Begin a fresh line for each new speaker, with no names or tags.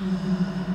Mm-hmm.